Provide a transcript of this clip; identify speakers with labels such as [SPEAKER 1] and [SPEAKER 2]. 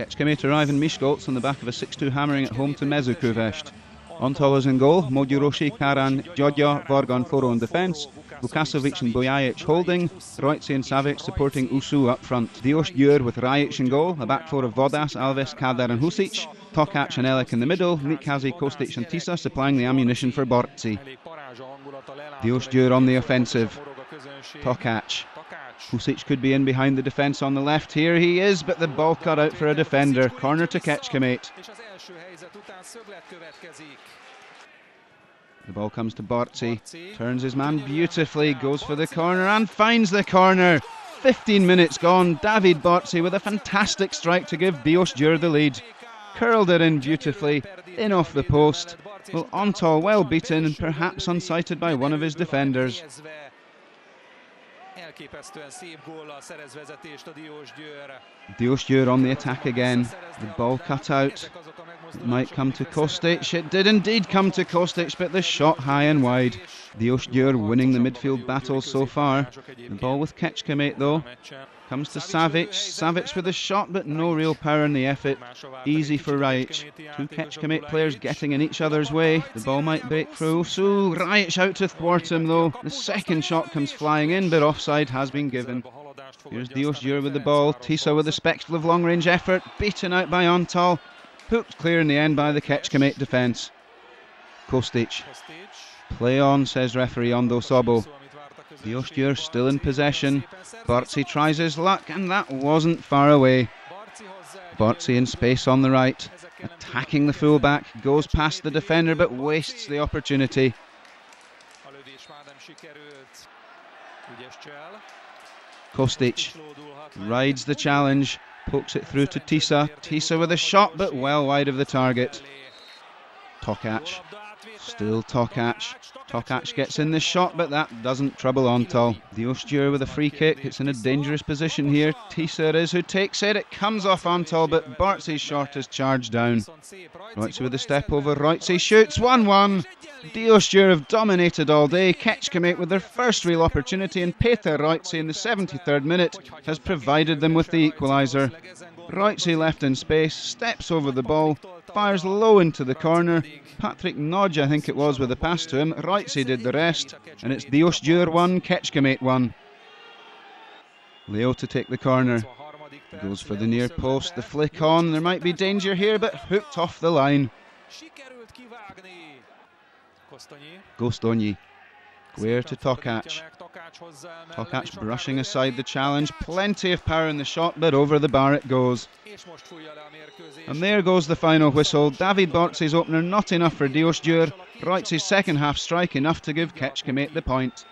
[SPEAKER 1] Kecskemét arrive in Miskolc on the back of a 6-2 hammering at home to Mezőkövesd. Antal is in goal, Moduroshi, Karan, Jodja, Vargan, Foro in defence, Vukasovic and Bojajic holding, Rajczi and Savic supporting Usu up front. Diósgyőr with Rajic in goal, a back four of Vodas, Alves, Kadar and Husic, Tokac and Elek in the middle, Nikházi, Kostic and Tisa supplying the ammunition for Barczi. Dios Djur on the offensive. Tokac. Husic could be in behind the defence on the left. Here he is, but the ball cut out for a defender. Corner to Kecskemét. The ball comes to Barczi, turns his man beautifully, goes for the corner and finds the corner. 15 minutes gone. David Barczi with a fantastic strike to give Diósgyőr the lead. Curled it in beautifully, in off the post. Well, Antal well beaten and perhaps unsighted by one of his defenders. Diósgyőr on the attack again. The ball cut out. Might come to Kostic. It did indeed come to Kostic, but the shot high and wide. The Djur winning the midfield battle so far. The ball with Kecskemét though. Comes to Savic. Savic with a shot, but no real power in the effort. Easy for Rajic. Two Kecskemét players getting in each other's way. The ball might break through. So Rajic out to thwart him though. The second shot comes flying in, but offside has been given. Here's Diósgyőr with the ball. Tisa with a speculative long range effort. Beaten out by Antal. Hooked clear in the end by the Kecskemét defence. Kostic. Play on, says referee Ondo Sobo. Diósgyőr still in possession. Barczi tries his luck, and that wasn't far away. Barczi in space on the right, attacking the fullback, goes past the defender but wastes the opportunity. Kostic rides the challenge, pokes it through to Tisa. Tisa with a shot, but well wide of the target. Tokac, still Tokac. Tokac gets in the shot, but that doesn't trouble Antal. Djur with a free kick. It's in a dangerous position here. Tisa is who takes it. It comes off Antal, but Barczi's shot is charged down. Rajczi with a step over. Rajczi shoots 1 1. Diósgyőr have dominated all day. Kecskemét with their first real opportunity, and Peter Rajczi in the 73rd minute has provided them with the equaliser. Rajczi left in space, steps over the ball, fires low into the corner. Patrick Nodge, I think it was, with a pass to him. Rajczi did the rest, and it's Diósgyőr 1, Kecskemét 1. Leo to take the corner. Goes for the near post, the flick on. There might be danger here, but hooked off the line. Gosztonyi. Guer to Tokac. Tokac brushing aside the challenge. Plenty of power in the shot, but over the bar it goes. And there goes the final whistle. David Barczi's opener not enough for Dios Djur. Rajczi's second half strike enough to give Kecskemét the point.